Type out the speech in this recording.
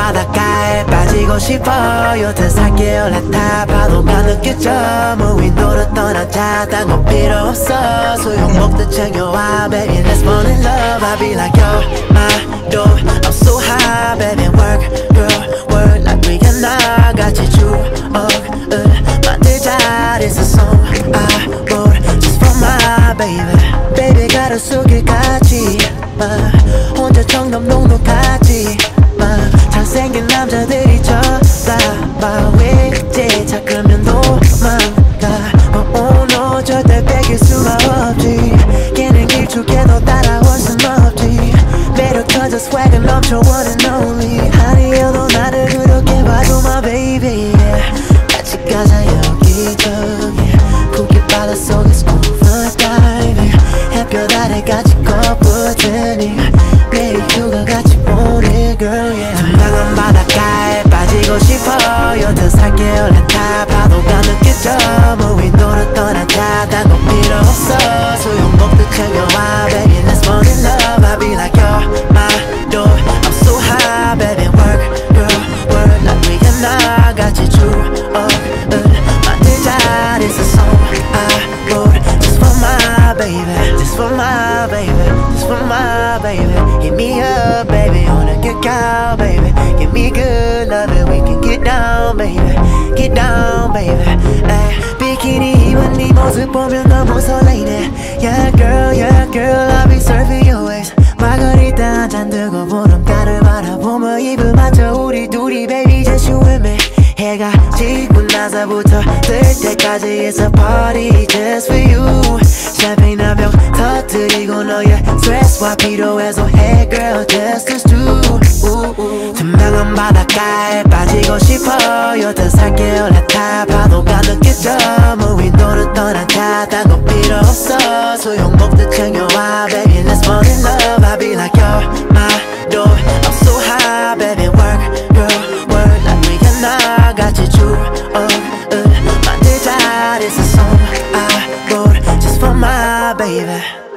바닷가에 빠지고 싶어요 드살게 올라타 파도가 느껴져 무인 도로 떠나자 딴건 필요 없어 소용 먹듯 챙겨와 baby let's fall in love I be like yo my door I'm so high baby work girl work like we can 나같이 추억을 만들자 It's a song I wrote just for my baby baby 가로 마 혼자 청담 잘생긴 남자들이 쳐다봐 왜지 착하면 도망가 oh, oh, no 절대 뺏길 수가 없지 걔는 길쭉해도 따라올 순 없지 매력 터져 swagger 넘쳐 one and only 아니어도 나를 그렇게 봐줘 my baby 같이 가자 여기저기 푸기 바닷속에 baby just for my baby just for my baby hit me up baby wanna get out baby give me good love and we can get down baby get down baby ay, 비키니 입은 네 모습 보면 너무 설레이네 Yeah girl yeah girl I'll be serving your ways 마가리타 한잔 들고 보름달을 바라보며 입을 맞춰 우리 둘이 baby just you and me 해가 지고 나서부터 뜰 때까지 It's a party just for 와 필요해서 해 girl this is true 투명한 바닷가에 빠지고 싶어요 더 살게 올라타 파도가 느껴져 무인도를 떠나자 따고 필요 없어 소용복듯 챙겨와 baby let's fall in love I'll be like your my door I'm so high baby work girl work 난 위에 나같이 주얼을 만들자 this is bored just for my baby